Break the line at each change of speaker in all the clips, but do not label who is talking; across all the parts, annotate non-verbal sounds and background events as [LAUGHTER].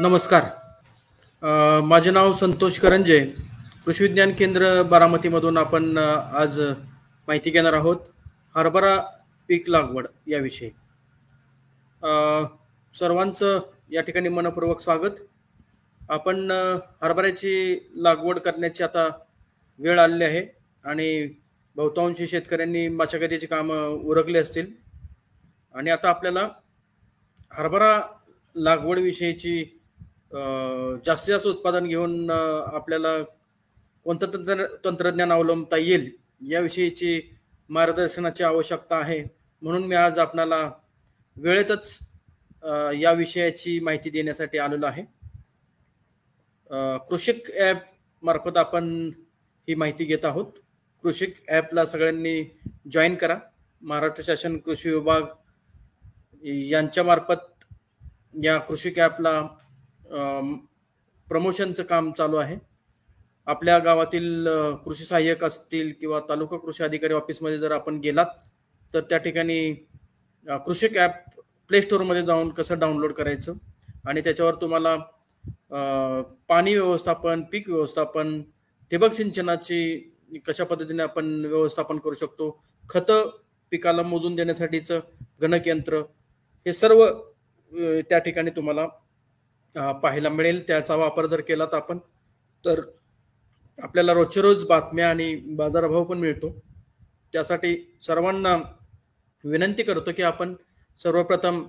नमस्कार. माझे नाव संतोष करंजे. कृषी विज्ञान केंद्र बारामतीमधून आपण आज माहिती घेणार आहोत. हरभरा पीक लागवड याविषयी. सर्वांचं या ठिकाणी मनपूर्वक स्वागत. आपण हरभऱ्याची लागवड करण्याची आता वेळ आलेली आहे आणि बहुतांशी शेतकऱ्यांनी मशागतीची कामं उरकली असतील. आणि आता आपल्याला हरभरा लागवडविषयीची जास्तीत जास्त उत्पादन घेऊन आपल्याला कोणतं तंत्र तंत्रज्ञान अवलंबता येईल याविषयीची मार्गदर्शनाची आवश्यकता आहे. म्हणून मी आज आपणाला वेळेतच या विषयाची माहिती देण्यासाठी आलेलो आहे. कृषिक ॲप मार्फत आपण ही माहिती घेत आहोत. कृषिक ॲपला सगळ्यांनी जॉईन करा. महाराष्ट्र शासन कृषी विभाग यांच्यामार्फत या कृषिक ॲपला प्रमोशनचं काम चालू आहे. आपल्या गावातील कृषी सहाय्यक असतील किंवा तालुका कृषी अधिकारी ऑफिसमध्ये जर आपण गेलात तर त्या ठिकाणी अ, कृषिक ॲप प्ले स्टोअरमध्ये जाऊन कसं डाउनलोड करायचं आणि त्याच्यावर तुम्हाला पाणी व्यवस्थापन पीक व्यवस्थापन ठिबक सिंचनाची कशा पद्धतीने आपण व्यवस्थापन करू शकतो खतं पिकाला मोजून देण्यासाठीचं गणकयंत्र हे सर्व त्या ठिकाणी तुम्हाला पाहायला मिळेल. त्याचा वापर जर केला तर आपण तर आपल्याला रोजच्या रोज बातम्या आणि बाजारभाव पण मिळतो. त्यासाठी सर्वांना विनंती करतो की आपण सर्वप्रथम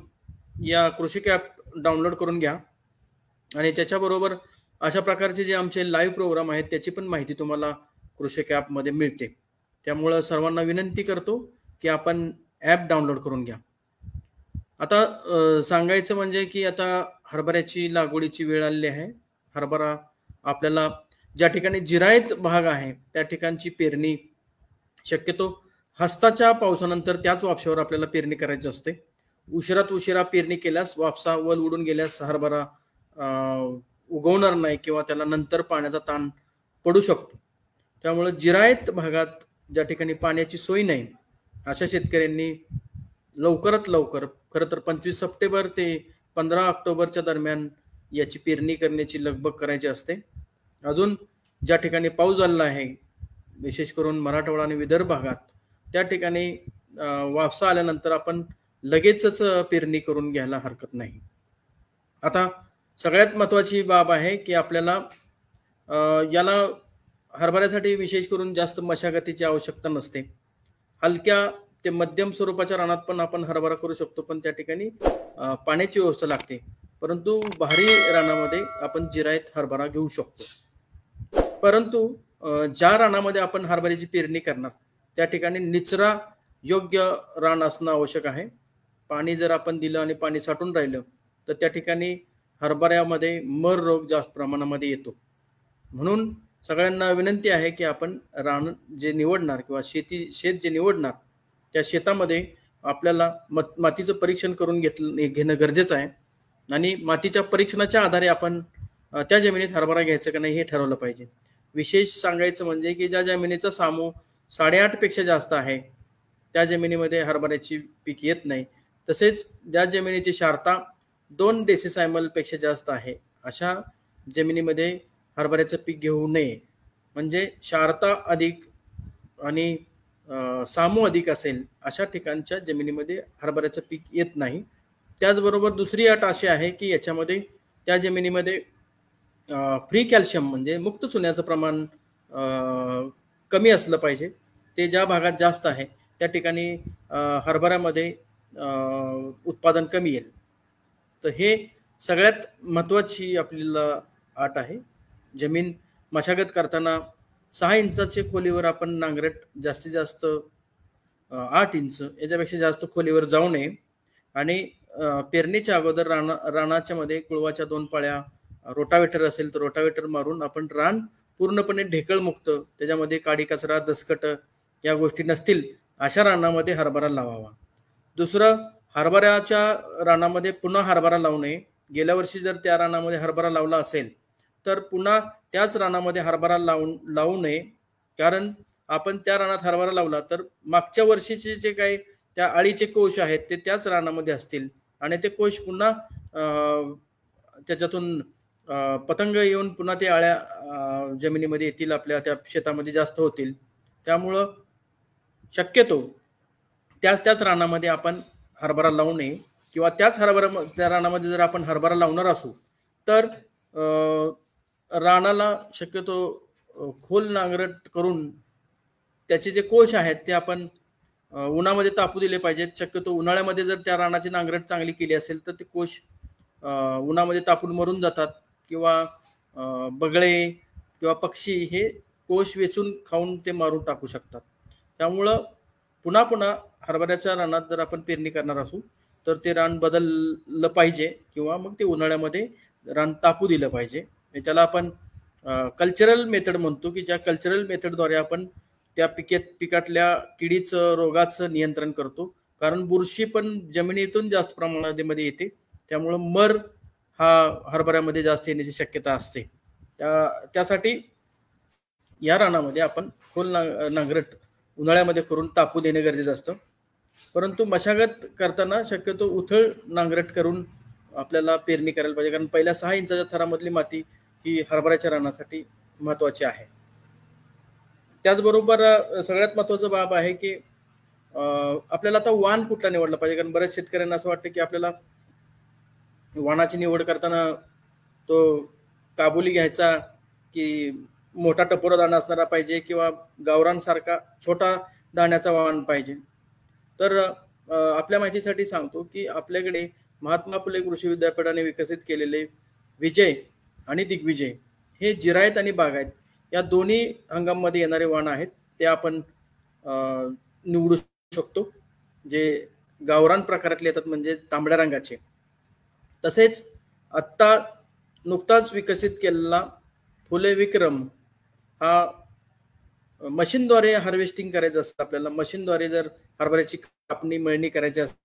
या कृषी ॲप डाउनलोड करून घ्या. आणि त्याच्याबरोबर अशा प्रकारचे जे आमचे लाईव्ह प्रोग्राम आहेत त्याची पण माहिती तुम्हाला कृषी ॲपमध्ये मिळते. त्यामुळं सर्वांना विनंती करतो की आपण ॲप डाउनलोड करून घ्या. आता सांगायचं म्हणजे की आता हरभऱ्याची लागवडीची वेळ आलेली आहे. हरभरा आपल्याला ज्या ठिकाणी जिरायत भाग आहे त्या ठिकाणची पेरणी शक्यतो हस्ताच्या पावसानंतर त्याच वापशावर आपल्याला पेरणी करायची असते. उशिरात उशिरा पेरणी केल्यास वापसा वल उडून गेल्यास हरभरा उगवणार नाही किंवा त्याला नंतर पाण्याचा ताण पडू शकतो. त्यामुळे जिरायत भागात ज्या ठिकाणी पाण्याची सोय नाही अशा शेतकऱ्यांनी लवकरात लवकर खरं तर पंचवीस सप्टेंबर ते पंधरा ऑक्टोबरच्या दरम्यान याची पेरणी करण्याची लगबग करायची असते. अजून ज्या ठिकाणी पाऊस झालेला आहे विशेष करून मराठवाडा आणि विदर्भ भागात त्या ठिकाणी वापसा आल्यानंतर आपण लगेचच पेरणी करून घ्यायला हरकत नाही. आता सगळ्यात महत्त्वाची बाब आहे की आपल्याला याला हरभऱ्यासाठी विशेष करून जास्त मशागतीची आवश्यकता नसते. हलक्या ते मध्यम स्वरूपाच्या रानात पण आपण हरभरा करू शकतो पण त्या ठिकाणी पाण्याची व्यवस्था लागते. परंतु भारी रानामध्ये आपण जिरायत हरभरा घेऊ शकतो. परंतु ज्या रानामध्ये आपण हरभऱ्याची पेरणी करणार त्या ठिकाणी निचरा योग्य रान असणं आवश्यक आहे. पाणी जर आपण दिलं आणि पाणी साठून राहिलं तर त्या ठिकाणी हरभऱ्यामध्ये मर रोग जास्त प्रमाणामध्ये येतो. म्हणून सगळ्यांना विनंती आहे की आपण रान जे निवडणार किंवा शेती शेत जे निवडणार त्या शेतामध्ये आपल्याला मत मातीचं परीक्षण करून घेतलं घेणं गरजेचं आहे. आणि मातीच्या परीक्षणाच्या आधारे आपण त्या जमिनीत हरभरा घ्यायचा का नाही हे ठरवलं पाहिजे. विशेष सांगायचं म्हणजे की ज्या जमिनीचा सामू साडेआठपेक्षा जास्त आहे त्या जमिनीमध्ये हरभऱ्याची पीक येत नाही. तसेच ज्या जमिनीची शारता दोन डेसिसायमलपेक्षा जास्त आहे अशा जमिनीमध्ये हरभऱ्याचं पीक घेऊ नये. म्हणजे शारता अधिक आणि सामू अधिक असेल अशा ठिकाणच्या जमिनीमध्ये हरभऱ्याचं पीक येत नाही. त्याचबरोबर दुसरी अट अशी आहे की याच्यामध्ये त्या जमिनीमध्ये फ्री कॅल्शियम म्हणजे मुक्त चुन्याचं प्रमाण कमी असलं पाहिजे. ते ज्या भागात जास्त आहे त्या ठिकाणी हरभऱ्यामध्ये उत्पादन कमी येईल. तर हे सगळ्यात महत्त्वाची आपल्याला अट आहे. जमीन मशागत करताना सहा इंचाचे खोलीवर आपण नांगरट जास्तीत जास्त आठ इंच याच्यापेक्षा जास्त खोलीवर जाऊ नये. आणि पेरणीच्या अगोदर राना रानाच्या मध्ये कुळवाच्या दोन पाळ्या रोटावेटर असेल तर रोटावेटर मारून आपण रान पूर्णपणे ढेकळमुक्त त्याच्यामध्ये काडी कचरा दसकट या गोष्टी नसतील अशा रानामध्ये हरभरा लावावा. दुसरं हरभऱ्याच्या रानामध्ये पुन्हा हरभरा लावू नये. गेल्या वर्षी जर त्या रानामध्ये हरभरा लावला असेल तर पुन्हा त्याच रानामध्ये हरभरा लावून लावू नये. कारण आपण त्या रानात हरभरा लावला तर मागच्या वर्षीचे जे काही त्या अळीचे कोश आहेत ते त्याच रानामध्ये असतील. आणि ते कोश पुन्हा त्याच्यातून पतंग येऊन पुन्हा ते अळ्या जमिनीमध्ये येतील आपल्या त्या शेतामध्ये जास्त होतील. त्यामुळं शक्यतो त्याच त्याच रानामध्ये आपण हरभरा लावू नये. किंवा त्याच हरभरा त्या रानामध्ये जर आपण हरभरा लावणार असू तर रानाला शक्यतो खोल नांगरट करून त्याचे जे कोश आहेत ते आपण उन्हामध्ये तापू दिले पाहिजेत. शक्यतो उन्हाळ्यामध्ये जर त्या रानाची नांगरट चांगली केली असेल तर ते कोश उन्हामध्ये तापून मरून जातात. किंवा बगळे किंवा पक्षी हे कोश वेचून खाऊन ते मारून टाकू शकतात. त्यामुळं पुन्हा पुन्हा हरभऱ्याच्या रानात जर आपण पेरणी करणार असू तर ते रान बदललं पाहिजे किंवा मग ते उन्हाळ्यामध्ये रान तापू दिलं पाहिजे. त्याला आपण कल्चरल मेथड म्हणतो की ज्या कल्चरल मेथडद्वारे आपण त्या पिकेत पिकातल्या किडीचं रोगाचं नियंत्रण करतो. कारण बुरशी पण जमिनीतून जास्त प्रमाणामध्ये येते. त्यामुळं मर हा हरभऱ्यामध्ये जास्त येण्याची शक्यता असते. त्या त्यासाठी या रानामध्ये आपण खोल नांगरट उन्हाळ्यामध्ये करून तापू देणे गरजेचं असतं. परंतु मशागत करताना शक्यतो उथळ नांगरट करून आपल्याला पेरणी करायला पाहिजे. कारण पहिल्या सहा इंचाच्या थरामधली माती ही हरभऱ्याच्या रानासाठी महत्त्वाची आहे. त्याचबरोबर सगळ्यात महत्त्वाचं बाब आहे की आपल्याला आता वाण कुठला निवडला पाहिजे? कारण बऱ्याच शेतकऱ्यांना असं वाटतं की आपल्याला वाणाची निवड करताना तो काबुली घ्यायचा की मोठा टपोरा दाणा असणारा पाहिजे किंवा गावरांसारखा छोटा दाण्याचा वाण पाहिजे. तर आपल्या माहितीसाठी सांगतो की आपल्याकडे महात्मा फुले कृषी विद्यापीठाने विकसित केलेले विजय आणि दिग्विजय हे जिरायत आणि बागायत या दोन्ही हंगाममध्ये येणारे वाण आहेत. ते आपण निवडू शकतो. जे गावरान प्रकारातले येतात म्हणजे तांबड्या रंगाचे. तसेच आत्ता नुकताच विकसित केलेला फुले विक्रम हा मशीनद्वारे हार्वेस्टिंग करायचं असतं. आपल्याला मशीनद्वारे जर हरभऱ्याची कापणी मळणी करायची असते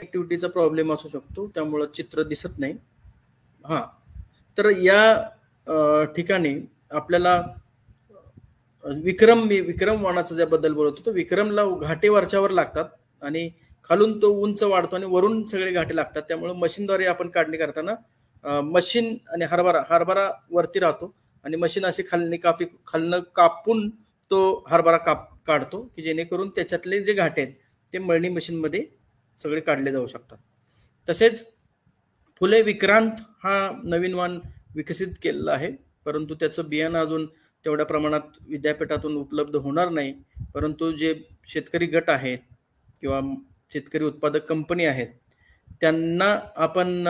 ऍक्टिव्हिटीचा प्रॉब्लेम असू शकतो. त्यामुळं चित्र दिसत नाही. हां. तर या ठिकाणी आपल्याला विक्रम मी विक्रम वाणाचा ज्याबद्दल बोलत होतो विक्रमला घाटे वरच्यावर लागतात आणि खालून तो उंच वाढतो आणि वरून सगळे घाटे लागतात. त्यामुळे मशीनद्वारे आपण काढणी करताना मशीन आणि हरभरा हरभरा वरती राहतो आणि मशीन असे खालने कापी खालनं कापून तो हरभरा काप काढतो की जेणेकरून त्याच्यातले जे घाटे आहेत ते मळणी मशीनमध्ये सगळे काढले जाऊ शकतात. तसेच फुले विक्रांत हा नवीन वाण विकसित केलेला आहे. परंतु त्याचं बियाणं अजून तेवढ्या प्रमाणात विद्यापीठातून उपलब्ध होणार नाही. परंतु जे शेतकरी गट आहेत किंवा शेतकरी उत्पादक कंपनी आहेत त्यांना आपण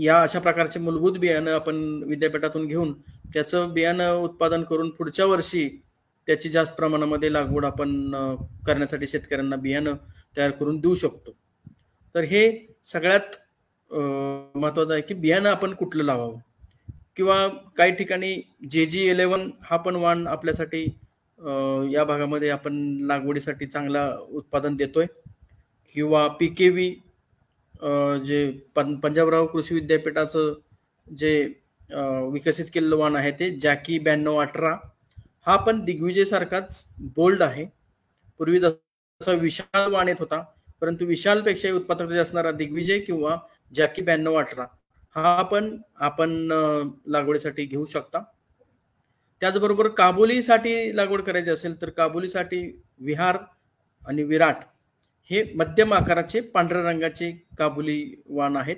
या अशा प्रकारचे मूलभूत बियाणं आपण विद्यापीठातून घेऊन त्याचं बियाणं उत्पादन करून पुढच्या वर्षी त्याची जास्त प्रमाणामध्ये लागवड आपण करण्यासाठी शेतकऱ्यांना बियाणं तयार करून देऊ शकतो. तर हे सगळ्यात महत्वाचं आहे की बियाणं आपण कुठलं लावावं? किंवा काही ठिकाणी जे जी इलेवन हा पण वाण आपल्यासाठी या भागामध्ये आपण लागवडीसाठी चांगला उत्पादन देतोय. किंवा पी के व्ही जे पं पंजाबराव कृषी विद्यापीठाचं जे विकसित केलेलं वाण आहे ते जॅकी ब्याण्णव अठरा हा पण दिग्विजय सारखाच बोल्ड आहे. पूर्वी जसा विशाल वाण येत होता परंतु विशालपेक्षाही उत्पादकता असणारा दिग्विजय किंवा जॅकी ब्याण्णव अठरा हा पण आपण लागवडीसाठी घेऊ शकता. त्याचबरोबर काबुलीसाठी लागवड करायची असेल तर काबुलीसाठी विहार आणि विराट हे मध्यम आकाराचे पांढऱ्या रंगाचे काबुली वाण आहेत.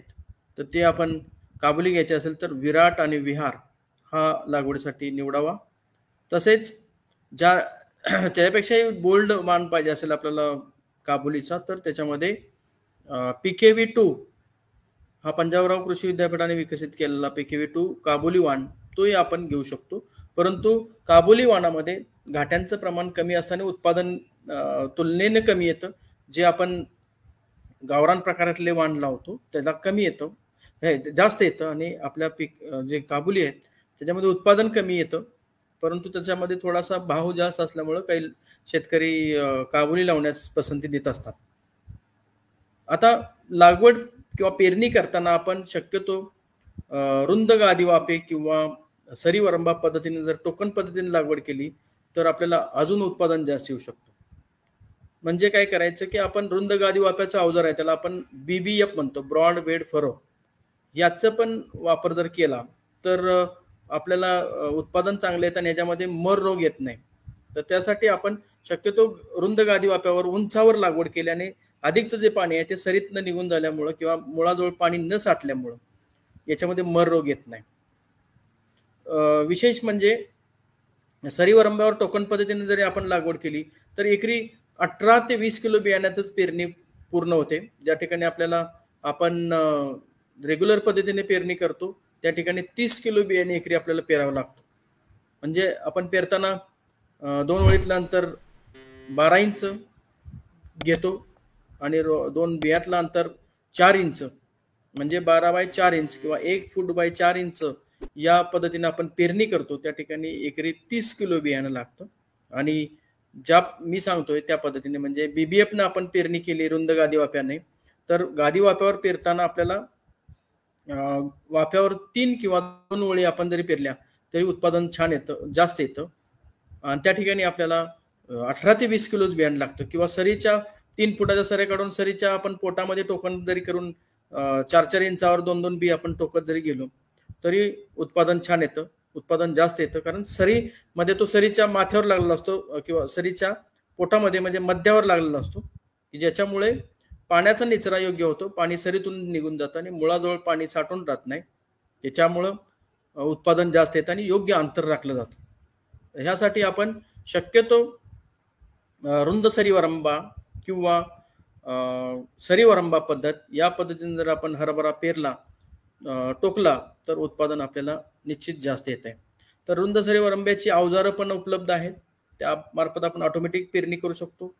तर ते आपण काबुली घ्यायचे असेल तर विराट आणि विहार हा लागवडीसाठी निवडावा. तसेच ज्या [CLEARS THROAT] त्याच्यापेक्षाही बोल्ड मान पाहिजे असेल आपल्याला काबुलीचा तर त्याच्यामध्ये पी के व्ही टू हा पंजाबराव कृषी विद्यापीठाने विकसित केलेला पी के व्ही टू काबुली वाण तोही आपण घेऊ शकतो. परंतु काबुली वाणामध्ये घाट्यांचं प्रमाण कमी असताना उत्पादन तुलनेने कमी येतं. जे आपण गावरान प्रकारातले वाण लावतो त्याला कमी येतं. हे जास्त येतं आणि आपल्या पीक जे काबुली आहेत त्याच्यामध्ये उत्पादन कमी येतं. परंतु त्याच्यामध्ये थोडासा भाव जास्त असल्यामुळं काही शेतकरी काबुली लावण्यास पसंती देत असतात. आता लागवड किंवा पेरणी करताना आपण शक्यतो रुंद गादी वापे किंवा सरी वरंबा पद्धतीने जर टोकन पद्धतीने लागवड केली तर आपल्याला अजून उत्पादन जास्त येऊ शकतो. म्हणजे काय करायचं की आपण रुंद गादी वाप्याचा अवजार आहे त्याला आपण बीबीएफ म्हणतो ब्रॉड बेड फरो. याचं पण वापर जर केला तर आपल्याला उत्पादन चांगलं येतं आणि याच्यामध्ये मर रोग येत नाही. तर त्यासाठी आपण शक्यतो रुंद गादी वाप्यावर उंचावर लागवड केल्याने अधिकचं जे पाणी आहे ते सरीतनं निघून झाल्यामुळं किंवा मुळाजवळ पाणी न साठल्यामुळं याच्यामध्ये मर रोग येत नाही. विशेष म्हणजे सरीवरंब्यावर टोकन पद्धतीने जरी आपण लागवड केली तर एकरी अठरा ते वीस किलो बियाण्यातच पेरणी पूर्ण होते. ज्या ठिकाणी आपल्याला आपण रेग्युलर पद्धतीने पेरणी करतो त्या ठिकाणी तीस किलो बियाणे एकरी आपल्याला पेरावं लागतो. म्हणजे आपण पेरताना दोन वळीतलं अंतर बारा इंच घेतो आणि दोन बियातलं अंतर चार इंच. म्हणजे बारा बाय चार इंच किंवा एक फूट बाय चार इंच या पद्धतीने आपण पेरणी करतो. त्या ठिकाणी एकरी तीस किलो बियाणं लागतं. आणि ज्या मी सांगतोय त्या पद्धतीने म्हणजे बीबीएफनं आपण पेरणी केली रुंद गादी वाफ्याने तर गादी वाप्यावर पेरताना आपल्याला वाफ्यावर तीन किंवा दोन ओळी आपण जरी पेरल्या तरी उत्पादन छान येतं जास्त येतं. आणि त्या ठिकाणी आपल्याला अठरा ते वीस किलोच बियाणं लागतं किंवा सरीच्या तीन फुटाच्या सऱ्या काढून सरीच्या आपण पोटामध्ये टोकन जरी करून चार चार इंचावर दोन दोन बी आपण टोकत जरी गेलो तरी उत्पादन छान येतं. उत्पादन जास्त येतं कारण सरीमध्ये तो सरीच्या माथ्यावर लागलेला असतो किंवा सरीच्या पोटामध्ये म्हणजे मध्यावर लागलेला असतो की ज्याच्यामुळे पाण्याचा निचरा योग्य होतो. पाणी सरीतून निघून जातं आणि मुळाजवळ पाणी साठून राहत नाही. त्याच्यामुळं उत्पादन जास्त येतं आणि योग्य अंतर राखलं जातं. ह्यासाठी आपण शक्यतो रुंद सरीवरंबा किंवा सरीवरंबा पद्धत या पद्धतीने जर आपण हरभरा पेरला टोकला तर उत्पादन आपल्याला निश्चित जास्त येत आहे. तर रुंद सरीवरंब्याची अवजारं पण उपलब्ध आहेत. त्या मार्फत आपण ऑटोमॅटिक पेरणी करू शकतो.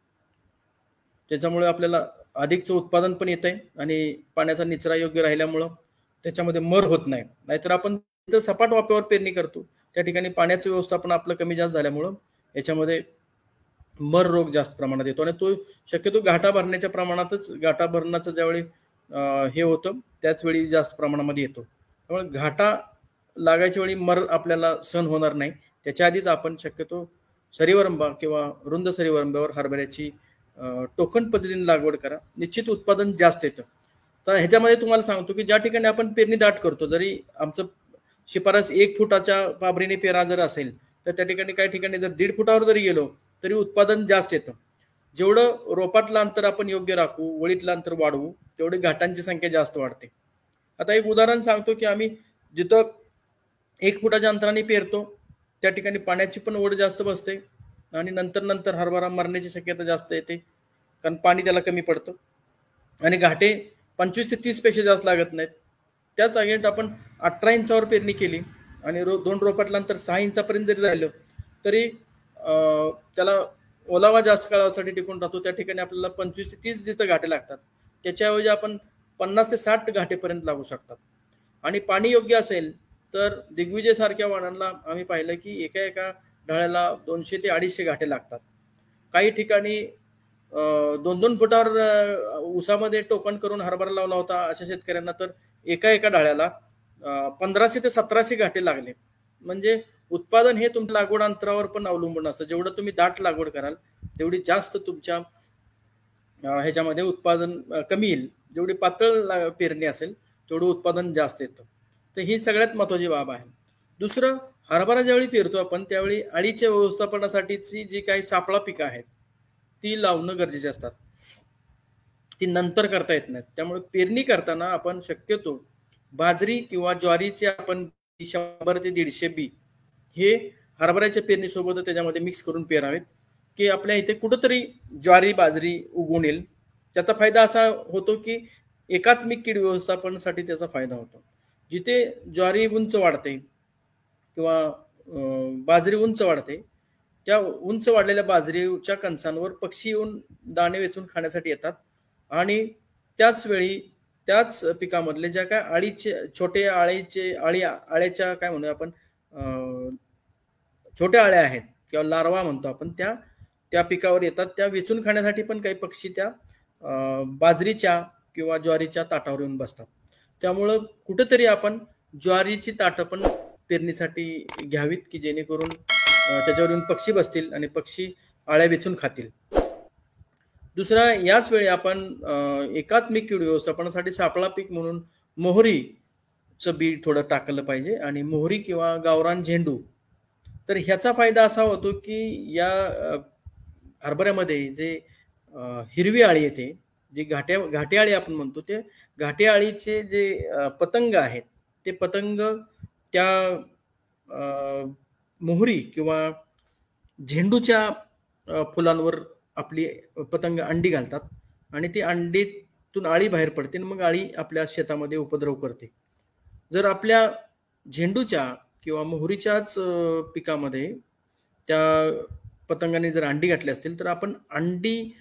त्याच्यामुळे आपल्याला अधिकचं उत्पादन पण येत आहे आणि पाण्याचा निचरा योग्य राहिल्यामुळं त्याच्यामध्ये मर होत नाही. नाहीतर आपण तिथं सपाट वाप्यावर पेरणी करतो. त्या ठिकाणी पाण्याचं व्यवस्थापन आपलं कमी जास्त झाल्यामुळं याच्यामध्ये मर रोग जास्त प्रमाणात येतो. आणि तो शक्यतो घाटा भरण्याच्या प्रमाणातच घाटा भरण्याचं ज्यावेळी हे होतं त्याचवेळी जास्त प्रमाणामध्ये येतो. त्यामुळे घाटा लागायच्या वेळी मर आपल्याला सहन होणार नाही. त्याच्या आधीच आपण शक्यतो सरीवरंबा किंवा रुंद सरीवरंब्यावर हरभऱ्याची टोकन पद्धतीने लागवड करा. निश्चित उत्पादन जास्त येतं. तर ह्याच्यामध्ये तुम्हाला सांगतो की ज्या ठिकाणी आपण पेरणी दाट करतो जरी आमचं शिफारस एक फुटाच्या पाबरीने पेरा जर असेल तर त्या ठिकाणी काही ठिकाणी जर दीड फुटावर जरी गेलो तरी उत्पादन जास्त येतं. जेवढं रोपातलं अंतर आपण योग्य राखू वळीतलं अंतर वाढवू तेवढी घाटांची संख्या जास्त वाढते. आता एक उदाहरण सांगतो की आम्ही जिथं एक फुटाच्या अंतराने पेरतो त्या ठिकाणी पाण्याची पण ओढ जास्त बसते. आणि नंतर नंतर हरभरा मरण्याची शक्यता जास्त येते. कारण पाणी त्याला कमी पडतं. आणि घाटे पंचवीस ते तीसपेक्षा जास्त लागत नाहीत. त्याच अगेंट आपण अठरा इंचावर पेरणी केली आणि रो दोन रोपटल्यानंतर सहा इंचापर्यंत जरी राहिलं तरी त्याला ओलावा जास्त काळासाठी टिकून राहतो. त्या ठिकाणी आपल्याला पंचवीस ते तीस जिथं घाटे लागतात त्याच्याऐवजी आपण पन्नास ते साठ घाटेपर्यंत लागू शकतात. आणि पाणी योग्य असेल तर दिग्विजयसारख्या वाणांना आम्ही पाहिलं की एका एका ढाळ्याला दोनशे ते अडीचशे घाटे लागतात. काही ठिकाणी दोन दोन फुटावर उसामध्ये टोकन करून हरभरा लावला होता अशा शेतकऱ्यांना तर एका एका ढाळ्याला पंधराशे ते सतराशे घाटे लागले. म्हणजे उत्पादन हे तुमच्या लागवड अंतरावर पण अवलंबून असतं. जेवढं तुम्ही दाट लागवड कराल तेवढी जास्त तुमच्या ह्याच्यामध्ये उत्पादन कमी येईल. जेवढी पातळ पेरणी असेल तेवढं उत्पादन जास्त येतं. तर ही सगळ्यात महत्वाची बाब आहे. दुसरं हरभरा ज्यावेळी पेरतो आपण त्यावेळी अळीच्या व्यवस्थापनासाठीची जी काही सापळा पिकं आहेत ती लावणं गरजेचे असतात. ती नंतर करता येत नाहीत. त्यामुळे पेरणी करताना आपण शक्यतो बाजरी किंवा ज्वारीचे आपण शंभर ते दीडशे बी हे हरभऱ्याच्या पेरणीसोबत त्याच्यामध्ये मिक्स करून पेरावेत की आपल्या इथे कुठंतरी ज्वारी बाजरी उगवून येईल. त्याचा फायदा असा होतो की एकात्मिक कीड व्यवस्थापनासाठी त्याचा फायदा होतो. जिथे ज्वारी उंच वाढते किंवा बाजरी उंच वाढते. त्या उंच वाढलेल्या बाजरीच्या कणसांवर पक्षी येऊन दाणे वेचून खाण्यासाठी येतात. आणि त्याच वेळी त्याच पिकामधले ज्या काय आळीचे छोटे आळीचे आळी आळ्याच्या काय म्हणूया आपण छोट्या आळ्या आहेत किंवा लार्वा म्हणतो आपण त्या त्या पिकावर येतात. त्या वेचून खाण्यासाठी पण काही पक्षी त्या बाजरीच्या किंवा ज्वारीच्या ताटावर येऊन बसतात. त्यामुळं कुठंतरी आपण ज्वारीची ताटं पण पेरणीसाठी घ्यावीत की जेणेकरून त्याच्यावर येऊन पक्षी बसतील आणि पक्षी आळ्या वेचून खातील. दुसरा याच वेळी आपण एकात्मिक कीड व्यवस्थापनासाठी सापळा पीक म्हणून मोहरीचं बी थोडं टाकलं पाहिजे आणि मोहरी किंवा गावरान झेंडू. तर ह्याचा फायदा असा होतो की या हरभऱ्यामध्ये जे हिरवी आळी येते जे घाट्या घाटे आळी आपण म्हणतो ते घाटे आळीचे जे पतंग आहेत ते पतंग त्या मोहरी किंवा झेंडूच्या फुलांवर आपली पतंग अंडी घालतात आणि ती अंडीतून आळी बाहेर पडते आणि मग आळी आपल्या शेतामध्ये उपद्रव करते. जर आपल्या झेंडूच्या किंवा मोहरीच्याच पिकामध्ये त्या पतंगाने जर अंडी घातली असतील तर आपण अंडी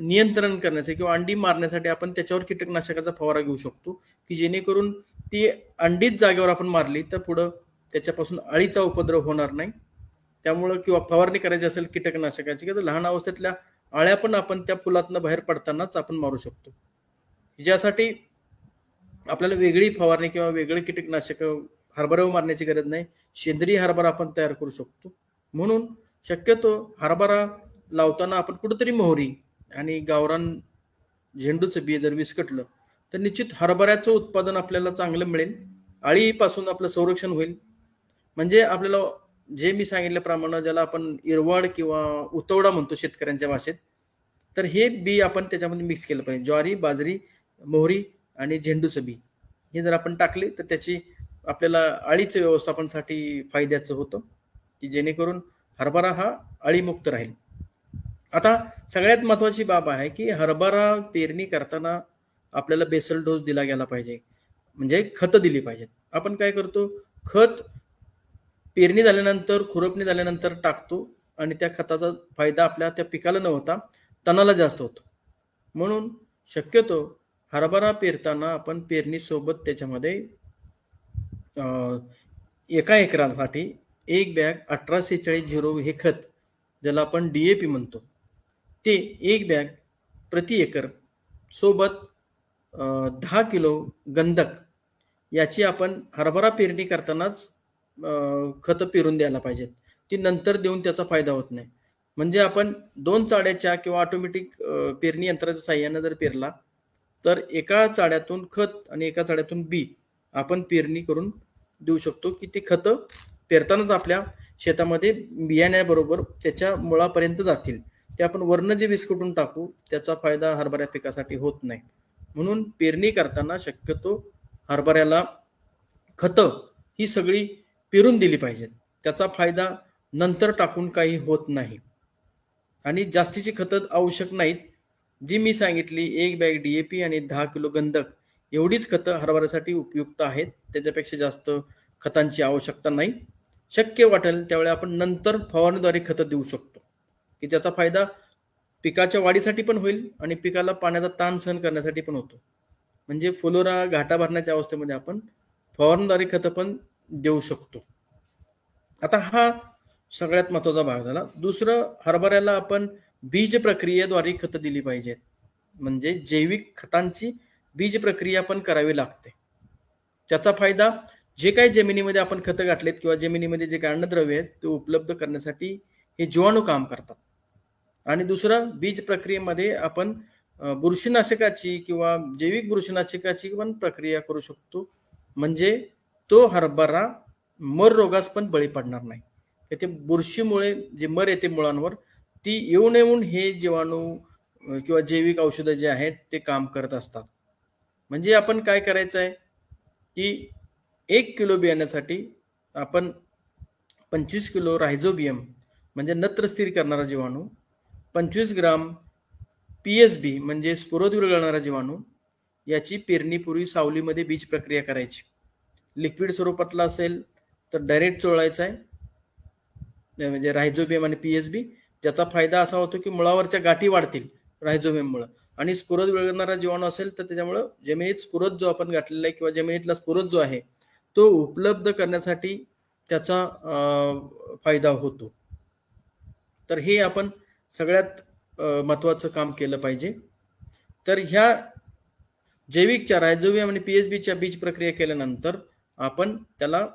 नियंत्रण करण्यासाठी किंवा अंडी मारण्यासाठी आपण त्याच्यावर कीटकनाशकाचा फवारा घेऊ शकतो की जेणेकरून ती अंडीच जागेवर आपण मारली तर पुढं त्याच्यापासून अळीचा उपद्रव होणार नाही. त्यामुळं किंवा फवारणी करायची असेल कीटकनाशकाची किंवा लहान अवस्थेतल्या अळ्या पण आपण त्या फुलातनं बाहेर पडतानाच आपण मारू शकतो. ज्यासाठी आपल्याला वेगळी फवारणी किंवा वेगळे कीटकनाशक हरभऱ्यावर मारण्याची गरज नाही सेंद्रिय हरभरा आपण तयार करू शकतो. म्हणून शक्यतो हरभरा लावताना आपण कुठंतरी मोहरी आणि गावरान झेंडूचं बी जर विस्कटलं तर निश्चित हरभऱ्याचं उत्पादन आपल्याला चांगलं मिळेल. आळीपासून आपलं संरक्षण होईल. म्हणजे आपल्याला जे मी सांगितल्याप्रमाणे ज्याला आपण इरवाड किंवा उतवडा म्हणतो शेतकऱ्यांच्या भाषेत तर हे बी आपण त्याच्यामध्ये मिक्स केलं पाहिजे. ज्वारी बाजरी मोहरी आणि झेंडूचं बी. हे जर आपण टाकले तर त्याची आपल्याला अळीचं व्यवस्थापनासाठी फायद्याचं होतं की जेणेकरून हरभरा हा अळीमुक्त राहील. आता सगळ्यात महत्वाची बाब आहे की हरभरा पेरणी करताना आपल्याला बेसल डोस दिला गेला पाहिजे. म्हणजे खतं दिली पाहिजेत. आपण काय करतो? खत पेरणी झाल्यानंतर खुरपणी झाल्यानंतर टाकतो आणि त्या खताचा फायदा आपल्या त्या पिकाला न होता तणाला जास्त होतो. म्हणून शक्यतो हरभरा पेरताना आपण पेरणीसोबत त्याच्यामध्ये एका एकरासाठी एक बॅग अठरा सेहेचाळीस झिरो हे खत ज्याला आपण डी ए पी म्हणतो. ते एक बॅग प्रति एकर सोबत दहा किलो गंधक याची आपण हरभरा पेरणी करतानाच खतं पेरून द्यायला पाहिजेत. ती नंतर देऊन त्याचा फायदा होत नाही. म्हणजे आपण दोन चाड्याच्या किंवा ऑटोमॅटिक पेरणी यंत्राच्या साह्यानं जर पेरला तर एका चाड्यातून खत आणि एका चाड्यातून बी आपण पेरणी करून देऊ शकतो की ते खतं पेरतानाच आपल्या शेतामध्ये बियाण्याबरोबर त्याच्या मुळापर्यंत जातील. ते आपण वर्ण जे विस्कटून टाकू त्याचा फायदा हरभऱ्या पिकासाठी होत नाही. म्हणून पेरणी करताना शक्यतो हरभऱ्याला खतं ही सगळी पेरून दिली पाहिजेत. त्याचा फायदा नंतर टाकून काही होत नाही. आणि जास्तीची खतं आवश्यक नाहीत. जी मी सांगितली एक बॅग डी ए पी आणि दहा किलो गंधक एवढीच खतं हरभऱ्यासाठी उपयुक्त आहेत. त्याच्यापेक्षा जास्त खतांची आवश्यकता नाही. शक्य वाटेल त्यावेळी आपण नंतर फवारणीद्वारे खतं देऊ शकतो. की त्याचा फायदा पिकाच्या वाढीसाठी पण होईल आणि पिकाला पाण्याचा ताण सहन करण्यासाठी पण होतो. म्हणजे फुलोरा घाटा भरण्याच्या अवस्थेमध्ये आपण फवारणीद्वारे खतं पण देऊ शकतो. आता हा सगळ्यात महत्त्वाचा भाग झाला. दुसरं हरभऱ्याला आपण बीज प्रक्रियेद्वारे खतं दिली पाहिजेत. म्हणजे जैविक खतांची बीज प्रक्रिया पण करावी लागते. त्याचा फायदा जे काही जमिनीमध्ये आपण खतं गाठलेत किंवा जमिनीमध्ये जे काही अन्नद्रव्य आहेत ते उपलब्ध करण्यासाठी हे जीवाणू काम करतात. आणि दुसरं बीज प्रक्रियेमध्ये आपण बुरशीनाशकाची किंवा जैविक बुरशीनाशकाची पण प्रक्रिया करू शकतो. म्हणजे तो हरभरा मर रोगास पण बळी पडणार नाही. ते बुरशीमुळे जे मर येते मुळांवर ती येऊन येऊन हे जीवाणू किंवा जैविक औषधं जे आहेत ते काम करत असतात. म्हणजे आपण काय करायचं आहे की एक किलो बियाण्यासाठी आपण पंचवीस किलो रायझोबियम म्हणजे नत्र स्थिर करणारा जीवाणू पंचवीस ग्राम पी एस बी म्हणजे स्फुरद विरघळणारा जीवाणू याची पेरणीपूर्वी सावलीमध्ये बीज प्रक्रिया करायची. लिक्विड स्वरूपातला असेल तर डायरेक्ट चोळायचा आहे. म्हणजे रायझोबियम आणि पी एस बी ज्याचा फायदा असा होतो की मुळावरच्या गाठी वाढतील रायझोबियममुळं आणि स्फुरद विरघळणारा जीवाणू असेल तर त्याच्यामुळं जमिनीत स्फुरद जो आपण गाठलेला आहे किंवा जमिनीतला स्फुरद जो आहे तो उपलब्ध करण्यासाठी त्याचा फायदा होतो. तर हे आपण सगळ्यात महत्वाचं काम केलं पाहिजे. तर ह्या जैविकच्या रायझोवियम आणि पी एच बीच्या बीज प्रक्रिया केल्यानंतर आपण त्याला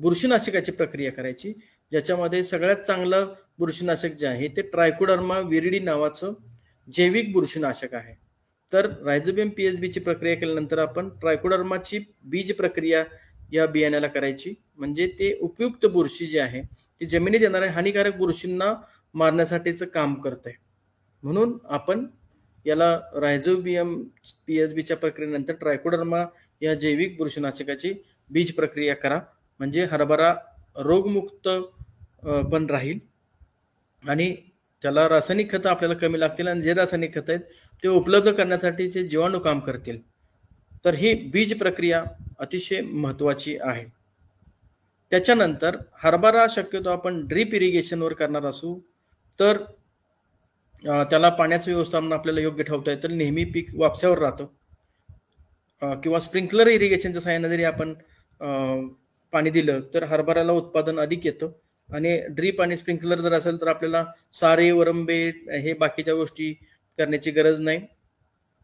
बुरशीनाशकाची प्रक्रिया करायची. ज्याच्यामध्ये सगळ्यात चांगलं बुरशीनाशक जे आहे ते ट्रायकोडर्मा विरडी नावाचं जैविक बुरशीनाशक आहे. तर रायझोबियम पी एच बीची प्रक्रिया केल्यानंतर आपण ट्रायकोडर्माची बीज प्रक्रिया या बियाण्याला करायची. म्हणजे ते उपयुक्त बुरशी जी आहे ती जमिनीत येणाऱ्या हानिकारक बुरशींना मारण्यासाठीचं काम करते आहे म्हणून आपण याला रायझोबियम पी एच बीच्या प्रक्रियेनंतर ट्रायकोडर्मा या जैविक बुरशीनाशकाची बीज प्रक्रिया करा. म्हणजे हरभरा रोगमुक्त पण राहील. आणि त्याला रासायनिक खतं आपल्याला कमी लागतील आणि जे रासायनिक खतं आहेत ते उपलब्ध करण्यासाठीचे जीवाणू काम करतील. तर ही बीज प्रक्रिया अतिशय महत्वाची आहे. त्याच्यानंतर हरभरा शक्यतो आपण ड्रीप इरिगेशनवर करणार असू तर त्याला पाण्याचं व्यवस्थापन आपल्याला योग्य ठेवता येतं. नेहमी पीक वापसावर राहतं. किंवा स्प्रिंकलर इरिगेशनच्या सहाय्याने जरी आपण पाणी दिलं तर हरभऱ्याला उत्पादन अधिक येतं. आणि ड्रीप आणि स्प्रिंकलर जर असेल तर आपल्याला सारे वरंबे हे बाकीच्या गोष्टी करण्याची गरज नाही.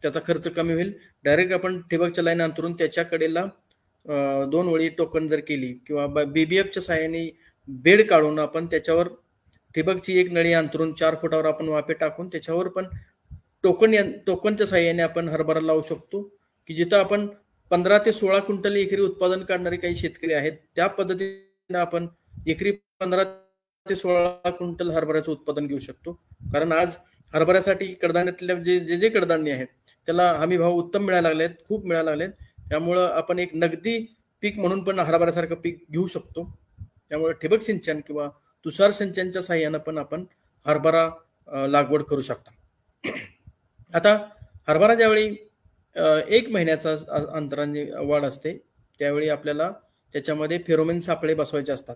त्याचा खर्च कमी होईल. डायरेक्ट आपण ठिबकच्या लाईन अंतरून त्याच्याकडेला दोन वळी टोकन जर केली किंवा बीबीएफच्या सहाय्याने बेड काढून आपण त्याच्यावर ठिबकची एक नळी अंतरून चार फुटावर आपण वापे टाकून त्याच्यावर पण टोकन टोकनच्या सहाय्याने आपण हरभरा लावू शकतो. की जिथं आपण पंधरा ते सोळा क्विंटल एकरी उत्पादन काढणारे काही शेतकरी आहेत त्या पद्धतीने आपण एकरी पंधरा ते सोळा क्विंटल हरभऱ्याचं उत्पादन घेऊ शकतो. कारण आज हरभऱ्यासाठी कडधान्यातल्या जे जे जे कडधान्य आहेत त्याला हमी भाव उत्तम मिळायला लागलेत खूप मिळायला लागलेत. त्यामुळं आपण एक नगदी पीक म्हणून पण हरभऱ्यासारखं पीक घेऊ शकतो. त्यामुळे ठिबक सिंचन किंवा तुषार सिंचनच्या साह्यानं पण आपण हरभरा लागवड करू शकता. आता हरभरा ज्यावेळी एक महिन्याचा अंतराने वाढ असते त्यावेळी आपल्याला त्याच्यामध्ये फेरोमेन सापळे बसवायचे असतात.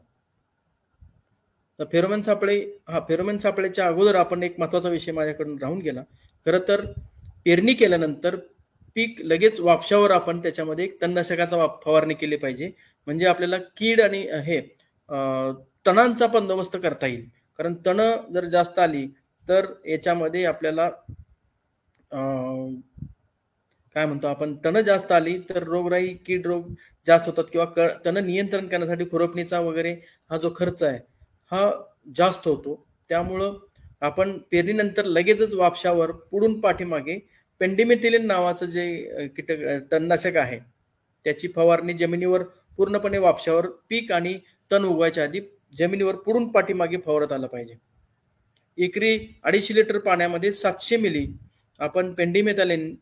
तर फेरोमेन सापळे हा फेरोमेन सापळेच्या अगोदर आपण एक महत्त्वाचा विषय माझ्याकडून राहून गेला. खरं तर पेरणी केल्यानंतर पीक लगेच वापशावर आपण त्याच्यामध्ये एक तणनाशकाचा फवारणी केली पाहिजे. म्हणजे आपल्याला कीड आणि हे तणांचा बंदोबस्त करता येईल. कारण तण जर जास्त आली तर याच्यामध्ये आपल्याला काय म्हणतो आपण तण जास्त आली तर रोगराई कीड रोग जास्त होतात किंवा तण नियंत्रण करण्यासाठी खुरपणीचा वगैरे हा जो खर्च आहे हा जास्त होतो. त्यामुळं आपण पेरणीनंतर लगेचच वापशावर पुढून पाठीमागे पेंडिमिथिलिन नावाचं जे कीटक तणनाशक आहे त्याची फवारणी जमिनीवर पूर्णपणे वापशावर पीक आणि तण उगवायच्या आधी जमिनीवर पुढून पाठीमागे फवारत आलं पाहिजे. एकरी अडीचशे लिटर पाण्यामध्ये सातशे मिली आपण पेंडिमेथालिन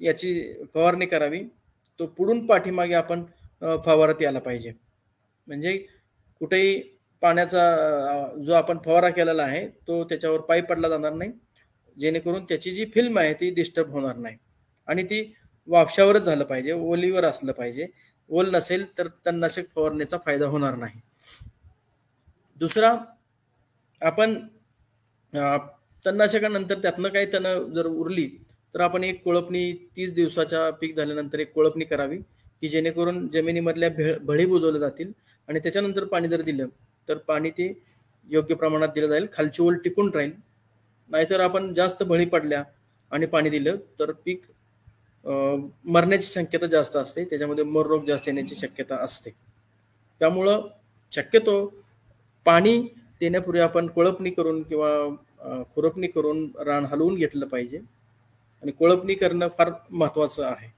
याची फवारणी करावी तो पुढून पाठीमागे आपण फवारत यायला पाहिजे. म्हणजे कुठेही पाण्याचा जो आपण फवारा केलेला आहे तो त्याच्यावर पाईप पडला जाणार नाही. जेणेकरून त्याची जी फिल्म आहे ती डिस्टर्ब होणार नाही. आणि ती वापशावरच झालं पाहिजे ओलीवर असलं पाहिजे. ओल नसेल तर तणनाशक फवारणीचा फायदा होणार नाही. दुसरा आपण तणनाशकानंतर त्यातनं काही तण जर उरली तर आपण एक कोळपणी तीस दिवसाच्या पीक झाल्यानंतर एक कोळपणी करावी की जेणेकरून जमिनीमधल्या भेळ भळी बुजवल्या जातील आणि त्याच्यानंतर पाणी जर दिलं तर पाणी ते योग्य प्रमाणात दिलं जाईल. खालची ओल टिकून राहील. नाहीतर आपण जास्त बळी पडल्या आणि पाणी दिलं तर पीक मरण्याची शक्यता जास्त असते. त्याच्यामध्ये मर रोग जास्त येण्याची शक्यता असते. त्यामुळं शक्यतो पाणी देण्यापूर्वी आपण कोळपणी करून किंवा खुरपणी करून रान हलवून घेतलं पाहिजे. आणि कोळपणी करणं फार महत्वाचं आहे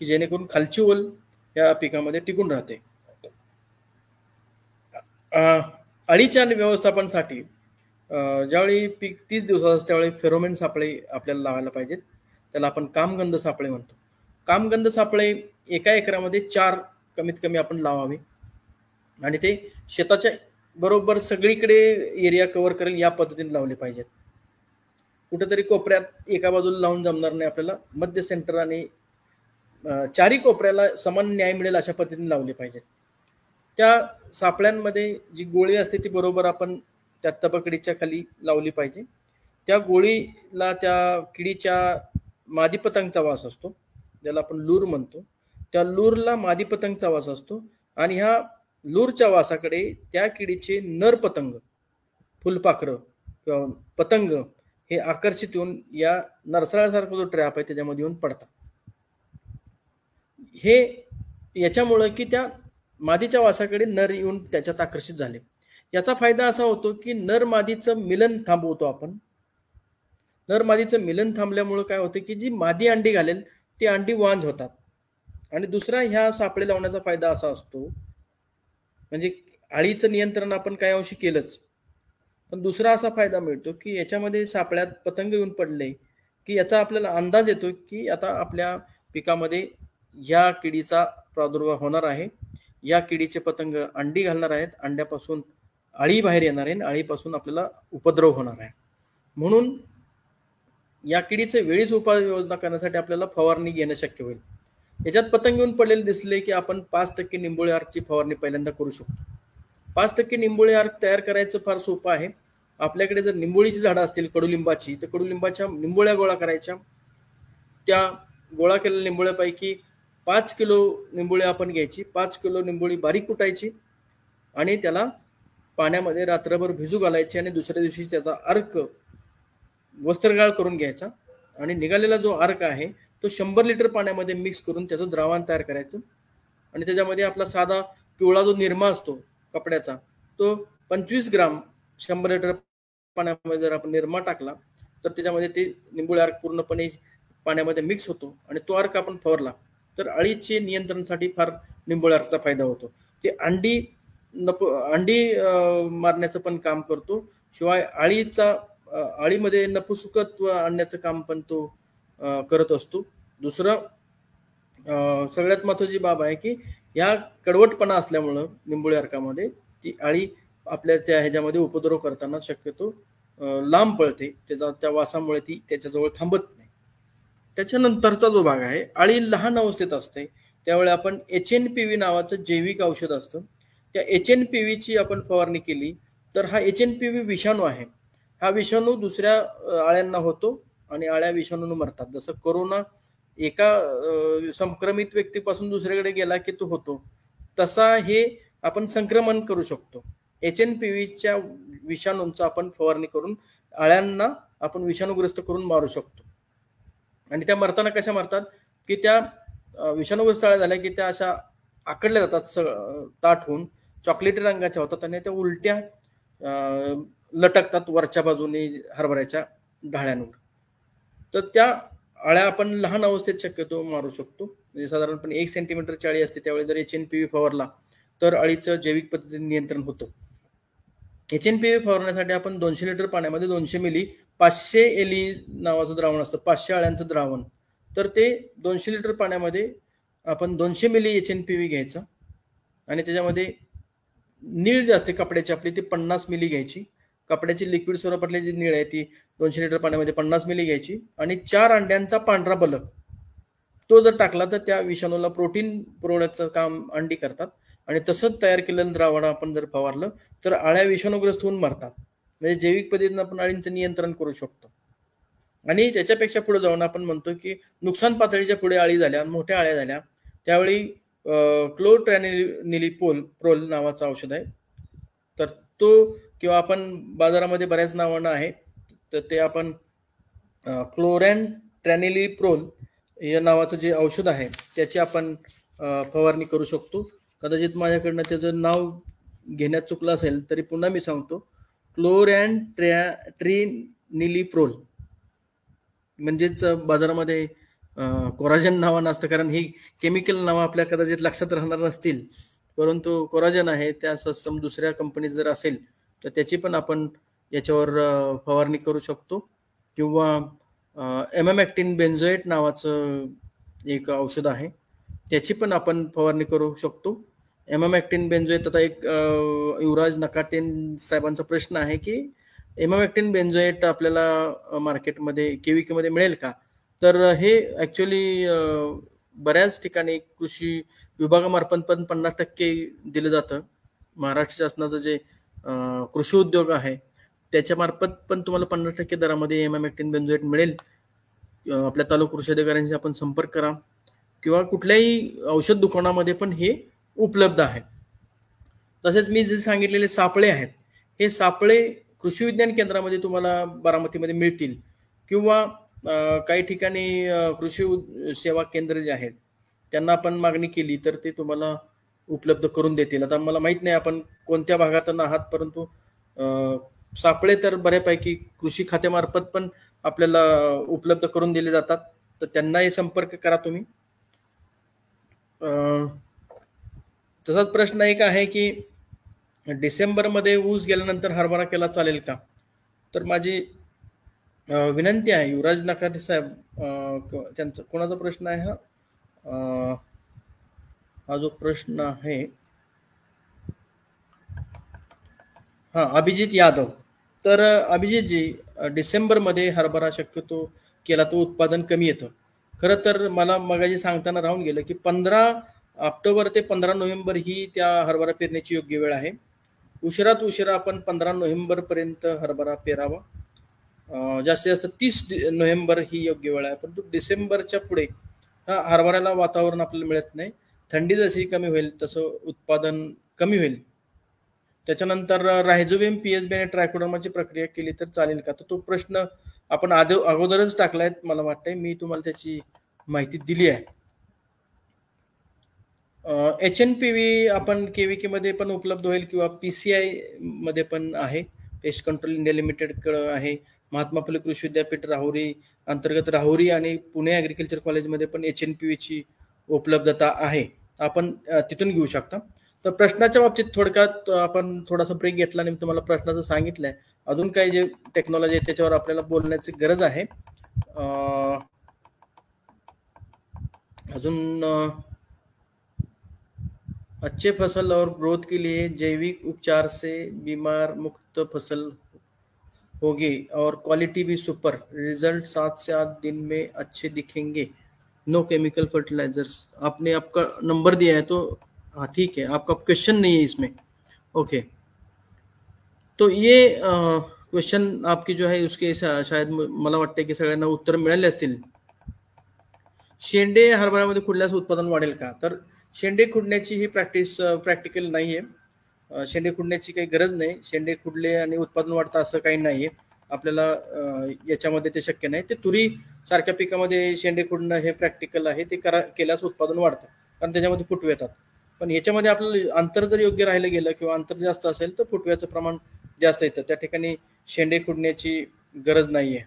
की जेणेकरून खालची ओल या पिकामध्ये टिकून राहते. अळीच्या व्यवस्थापनासाठी ज्यावेळी पीक तीस दिवसात असते त्यावेळी फेरोमेन सापळे आपल्याला लावायला पाहिजेत. त्याला आपण कामगंध सापळे म्हणतो. कामगंध सापळे एका एकरामध्ये चार कमीत कमी आपण लावावे. आणि ते शेताच्या बरोबर सगळीकडे एरिया कव्हर करेल या पद्धतीने लावले पाहिजेत. कुठेतरी कोपऱ्यात एका बाजूला लावून जमणार नाही आपल्याला. मध्य सेंटर आणि चारी कोपऱ्याला समान न्याय मिळेल अशा पद्धतीने लावले पाहिजेत. त्या सापळ्यांमध्ये जी गोळी असते ती बरोबर आपण त्या तबकडीच्या खाली लावली पाहिजे. त्या गोळीला त्या किडीच्या मादीपतंगचा वास असतो ज्याला आपण लूर म्हणतो. त्या लूरला मादीपतंगचा वास असतो आणि ह्या लूरच्या वासाकडे त्या किडीचे नर पतंग फुलपाखरं किंवा पतंग हे आकर्षित होऊन या नरसाळ्यासारखा जो ट्रॅप आहे त्याच्यामध्ये येऊन पडतात. हे याच्यामुळं की त्या मादीच्या वासाकडे नर येऊन त्याच्यात आकर्षित झाले. याचा फायदा असा होतो की नर मादीचं मिलन थांबवतो आपण. नर मादीचं मिलन थांबल्यामुळं काय होतं की जी मादी अंडी घालेल ती अंडी वांज होतात. आणि दुसरा ह्या सापळे लावण्याचा फायदा असा असतो म्हणजे आळीचं नियंत्रण आपण काही अंशी केलंच. पण दुसरा असा फायदा मिळतो की याच्यामध्ये सापळ्यात पतंग येऊन पडले की याचा आपल्याला अंदाज येतो की आता आपल्या पिकामध्ये या किडीचा प्रादुर्भाव होणार आहे. या किडीचे पतंग अंडी घालणार आहेत. अंड्यापासून अळी बाहेर येणार आहे आणि अळीपासून आपल्याला उपद्रव होणार आहे. म्हणून या किडीचे वेळीच उपाययोजना करण्यासाठी आपल्याला फवारणी घेणं शक्य होईल. याच्यात पतंग येऊन पडलेले दिसले की आपण पाच टक्के निंबोळी आर्कची फवारणी पहिल्यांदा करू शकतो. पाच टक्के निंबोळी आर्क तयार करायचं फार सोपं आहे. आपल्याकडे जर निंबोळीची झाडं असतील कडुलिंबाची तर कडुलिंबाच्या निंबोळ्या गोळा करायच्या. त्या गोळा केलेल्या निंबोळ्यापैकी पाच किलो निंबोळी आपण घ्यायची पाच किलो निंबोळी बारीक कुटायची आणि त्याला पाण्यामध्ये रात्रभर भिजू घालायची आणि दुसऱ्या दिवशी त्याचा अर्क वस्त्रगाळ करून घ्यायचा. आणि निघालेला जो अर्क आहे तो शंभर लिटर पाण्यामध्ये मिक्स करून त्याचं द्रावण तयार करायचं. आणि त्याच्यामध्ये आपला साधा पिवळा जो निरमा असतो कपड्याचा तो पंचवीस ग्राम शंभर लिटर पाण्यामध्ये जर आपण निरमा टाकला तर त्याच्यामध्ये ते निंबोळी अर्क पूर्णपणे पाण्यामध्ये मिक्स होतो आणि तो अर्क आपण फवरला तर अळीचे नियंत्रणासाठी फार निंबोळी अर्कचा फायदा होतो. ते अंडी नप अंडी मारण्याचं पण काम करतो. शिवाय आळीचा आळीमध्ये नपुसुकत्व आणण्याचं काम पण तो करत असतो. दुसरं सगळ्यात महत्वाची बाब आहे की ह्या कडवटपणा असल्यामुळं निंबोळी अर्कामध्ये ती आळी आपल्या त्या ह्याच्यामध्ये उपद्रव करताना शक्यतो लांब पळते. त्याचा त्या वासामुळे ती त्याच्याजवळ थांबत नाही. त्याच्यानंतरचा जो भाग आहे आळी लहान अवस्थेत असते. त्यावेळी आपण एच एन पी व्ही नावाचं जैविक औषध असतं. त्या एच एन पी व्हीची आपण फवारणी केली तर हा एच एन पी व्ही विषाणू आहे. हा विषाणू दुसऱ्या आळ्यांना होतो आणि आळ्या विषाणून मरतात. जसं कोरोना एका संक्रमित व्यक्तीपासून दुसऱ्याकडे गेला की तो होतो तसा हे आपण संक्रमण करू शकतो. एच एन पी व्हीच्या विषाणूंचा आपण फवारणी करून आळ्यांना आपण विषाणूग्रस्त करून मारू शकतो. आणि त्या मरताना कशा मरतात? की त्या विषाणूग्रस्त आळ्या झाल्या की त्या अशा आकडल्या जातात स ताट होऊन. चॉकलेटी रंगाच्या होतात आणि त्या उलट्या लटकतात वरच्या बाजूने हरभऱ्याच्या ढाळ्यांवर तर त्या अळ्या आपण लहान अवस्थेत शक्यतो मारू शकतो. म्हणजे साधारणपणे एक सेंटीमीटरची अळी असते त्यावेळी जर एच एन पी व्ही फवारला तर अळीचं जैविक पद्धतीने नियंत्रण होतं. एच एन पी व्ही फवारण्यासाठी आपण दोनशे लिटर पाण्यामध्ये दोनशे मिली पाचशे एली नावाचं द्रावण असतं पाचशे अळ्यांचं द्रावण. तर ते दोनशे लिटर पाण्यामध्ये आपण दोनशे मिली एच एन पी व्ही घ्यायचं आणि त्याच्यामध्ये नीळ जे असते कपड्याची आपली ती पन्नास मिली घ्यायची. कपड्याची लिक्विड स्वरूपातली जी नीळ आहे ती दोनशे लिटर पाण्यामध्ये पन्नास मिली घ्यायची. आणि चार अंड्यांचा पांढरा बलक. तो जर टाकला तर त्या विषाणूला प्रोटीन पुरवण्याचं काम अंडी करतात. आणि तसंच तयार केलेलं द्रावण आपण जर फवारलं तर आळ्या विषाणूग्रस्त होऊन मरतात. म्हणजे जैविक पद्धतीनं आपण अळींचं नियंत्रण करू शकतो. आणि त्याच्यापेक्षा पुढे जाऊन आपण म्हणतो की नुकसान पातळीच्या पुढे आळी झाल्या मोठ्या आळ्या झाल्या त्यावेळी क्लोट्रॅनिलिपोल प्रोल नावाचं औषध आहे. तर तो किंवा आपण बाजारामध्ये बऱ्याच नावानं आहे. तर ते आपण क्लोरॅन ट्रॅनिलिप्रोल या नावाचं जे औषध आहे त्याची आपण फवारणी करू शकतो. कदाचित माझ्याकडनं त्याचं नाव घेण्यात चुकलं असेल तरी पुन्हा मी सांगतो. क्लोरॅन ट्रॅ ट्रिनिलिप्रोल म्हणजेच बाजारामध्ये कोराजन नावानं असतं कारण ही केमिकल नावं आपल्या कदाचित लक्षात राहणार नसतील. परंतु कोराजन आहे त्या सम दुसऱ्या कंपनीत जर असेल तर त्याची पण आपण याच्यावर फवारणी करू शकतो. किंवा एम एम ॲक्टिन बेन्झोएट नावाचं एक औषध आहे त्याची पण आपण फवारणी करू शकतो. एम एम ॲक्टिन बेन्झोएट आता एक युवराज नकाटेन साहेबांचा प्रश्न आहे की एम एम ॲक्टिन बेन्झोएट आपल्याला मार्केटमध्ये केविकेमध्ये मिळेल का? तर हे ॲक्च्युली बऱ्याच ठिकाणी कृषी विभागामार्फत पण पन्नास टक्के दिलं जातं. महाराष्ट्र शासनाचं जे कृषी उद्योग आहे त्याच्यामार्फत पण तुम्हाला पन्नास टक्के दरामध्ये एम एम एक्टीन बेन्झोएट मिळेल. आपल्या तालुका कृषी अधिकाऱ्यांशी आपण संपर्क करा. किंवा कुठल्याही औषध दुकानामध्ये पण हे उपलब्ध आहे. तसेच मी जे सांगितलेले सापळे आहेत हे सापळे कृषी विज्ञान केंद्रामध्ये तुम्हाला बारामतीमध्ये मिळतील. किंवा काही ठिकाणी कृषी सेवा केंद्र जे आहेत त्यांना आपण मागणी केली तर ते तुम्हाला उपलब्ध करून देतील. आता मला माहीत नाही आपण कोणत्या भागातून आहात परंतु सापळे तर बऱ्यापैकी कृषी खात्यामार्फत पण आपल्याला उपलब्ध करून दिले जातात. तर त्यांनाही संपर्क करा तुम्ही. तसाच प्रश्न एक आहे की डिसेंबरमध्ये ऊस गेल्यानंतर हरभरा केला चालेल का? तर माझी विनंती आहे युवराज नकाते साहेब त्यांचा कोणाचा प्रश्न आहे हा? हा जो प्रश्न आहे हा अभिजित यादव. तर अभिजितजी डिसेंबरमध्ये हरभरा शक्यतो केला तो उत्पादन कमी येतं. खरं तर मला मगाजी सांगताना राहून गेलं की पंधरा ऑक्टोबर ते पंधरा नोव्हेंबर ही त्या हरभरा पेरण्याची योग्य वेळ आहे. उशिरात उशिरा आपण पंधरा नोव्हेंबरपर्यंत हरभरा पेरावा. जास्तीत जास्त तीस नोव्हेंबर ही योग्य वेळ आहे. परंतु डिसेंबरच्या पुढे हा हरभऱ्याला वातावरण आपल्याला मिळत नाही. थंडी जशी कमी होईल तसं उत्पादन कमी होईल. त्याच्यानंतर रायझोबियम पी एच बी आणि ट्रायकोडर्माची प्रक्रिया केली तर चालेल का? तर तो प्रश्न आपण आधी अगोदरच टाकलाय मला वाटतंय. मी तुम्हाला त्याची माहिती दिली आहे. एच एन पी व्ही आपण के मध्ये पण उपलब्ध होईल किंवा पी सी आयमध्ये पण आहे. पेस्ट कंट्रोल इंडिया लिमिटेड आहे. महात्मा फुले कृषी विद्यापीठ राहुरी अंतर्गत राहुरी आणि पुणे ॲग्रिकल्चर कॉलेजमध्ये पण एच एन पी व्हीची उपलब्धता आहे. आपण तिथून घेऊ शकता. तर प्रश्नाच्या बाबतीत थोडक्यात आपण थोडासा ब्रेक घेतला आणि तुम्हाला प्रश्नाचं सांगितलंय. अजून काही जे टेक्नॉलॉजी आहे त्याच्यावर आपल्याला बोलण्याची गरज आहे. अजून अच्छे फसल और ग्रोथ के लिए जैविक उपचार से बीमार मुक्त फसल होगी और क्वालिटी भी सुपर रिज़ल्ट सात से आठ दिन में अच्छे दिखेंगे. नो केमिकल फर्टिलाइजर्स आपने आपका नंबर दिया है तो हाँ ठीक है. आपका क्वेश्चन नहीं है इसमें. ओके तो ये क्वेश्चन आपकी जो है उसके शायद मला वाटते की सगळ्यांना उत्तर मिळाले असतील शेंडे हरभऱ्यामध्ये खुडल्यास उत्पादन वाढेल का. तर शेंडे खुडण्याची ही प्रॅक्टिस प्रॅक्टिकल नाही आहे शेंडे खुडण्याची काही गरज नाही. शेंडे खुडले आणि उत्पादन वाढतं असं काही नाही आहे आपल्याला याच्यामध्ये ते शक्य नाही. ते तुरी सारख्या पिकामध्ये शेंडे खुडणं हे प्रॅक्टिकल आहे. ते करा केल्यास उत्पादन वाढतं. कारण त्याच्यामध्ये फुटवे येतात. पण याच्यामध्ये आपल्याला अंतर जर योग्य राहिलं गेलं किंवा अंतर जास्त असेल तर फुटव्याचं प्रमाण जास्त येतं. त्या ठिकाणी शेंडे खुडण्याची गरज नाही आहे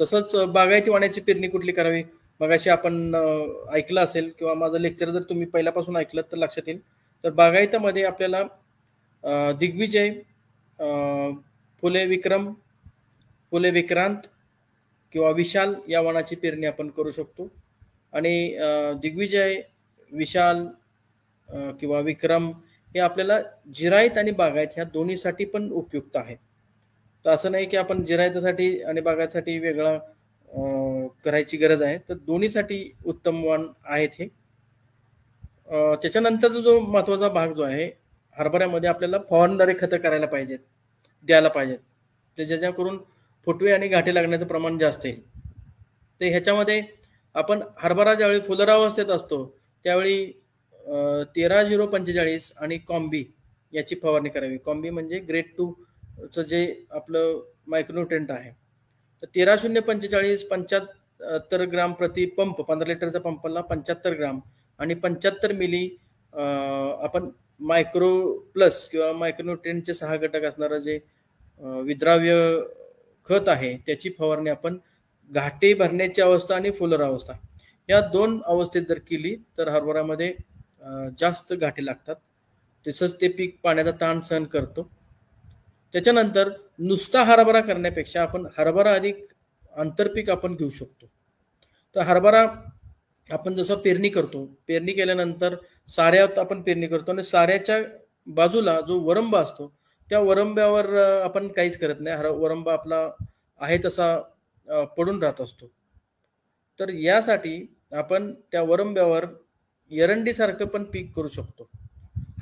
तसंच बागायती वाण्याची पेरणी कुठली करावी? मगाशी आपण ऐकलं असेल किंवा माझं लेक्चर जर तुम्ही पहिल्यापासून ऐकलं तर लक्षात येईल. तर बागायतामध्ये आपल्याला दिग्विजय फुले विक्रम फुले विक्रांत किंवा विशाल या वनाची पेरणी आपण करू शकतो. आणि दिग्विजय विशाल किंवा विक्रम हे आपल्याला जिरायत आणि बागायत ह्या दोन्हीसाठी पण उपयुक्त आहे. तर असं नाही की आपण जिरायतासाठी आणि बागायतसाठी वेगळा करायची गरज आहे. तर दोन्हीसाठी उत्तम वाण आहेत हे. त्याच्यानंतरचा जो महत्त्वाचा भाग जो आहे हरभऱ्यामध्ये आपल्याला फवारणारे खतं करायला पाहिजेत द्यायला पाहिजेत. ते ज्याच्याकरून फुटवे आणि घाटे लागण्याचं प्रमाण जास्त येईल. ते ह्याच्यामध्ये आपण हरभरा ज्यावेळी फुलरावस्थेत असतो त्यावेळी तेरा झिरो पंचेचाळीस आणि कॉम्बी याची फवारणी करावी. कॉम्बी म्हणजे ग्रेड टूचं जे आपलं मायक्रोन्युट्रेंट आहे. तेरा शून्य पंचेचाळीस पंच्याहत्तर ग्राम प्रति पंप पंधरा लिटरचा पंपाला पंच्याहत्तर ग्राम आणि पंच्याहत्तर मिली आपण मायक्रो प्लस किंवा मायक्रोन्युट्रेंटचे सहा घटक असणारं जे विद्राव्य खत आहे त्याची फवारणी आपण घाटे भरण्याची अवस्था आणि फुलर अवस्था या दोन अवस्थेत जर केली तर हरभरामध्ये जास्त घाटे लागतात. तसंच ते पीक पाण्याचा ताण सहन करतो. त्याच्यानंतर नुसता हरभरा करण्यापेक्षा आपण हरभरा अधिक आंतरपीक आपण घेऊ शकतो. तर हरभरा आपण जसं पेरणी करतो पेरणी केल्यानंतर साऱ्यात आपण पेरणी करतो आणि साऱ्याच्या बाजूला जो वरंबा असतो त्या वरंब्यावर आपण काहीच करत नाही. हर वरंबा आपला आहे तसा पडून राहत असतो. तर यासाठी आपण त्या वरंब्यावर एरंडीसारखं पण पीक करू शकतो.